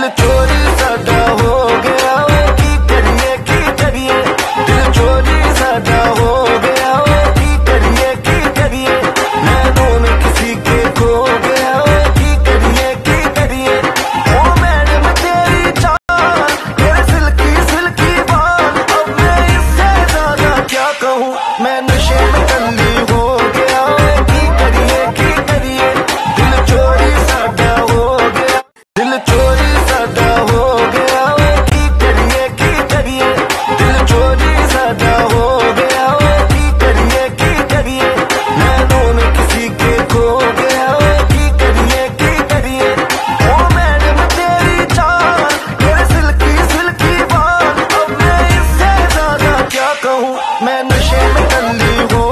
दिल चोरी सादा हो गया वो की करिए की करिए दिल चोरी सदा हो गया वो की करिए की करिए नैनों में किसी के खो गया वो की करिए की करिए ओ, मैडम, तेरी चाल। तेरे सिल्की सिल्की बाल। अब मैं इससे ज़्यादा क्या कहूँ? मैं नशे में कंदी हो गया की करिए दिल चोरी सदा हो गया। दिल चोरी नशे में कर ली हो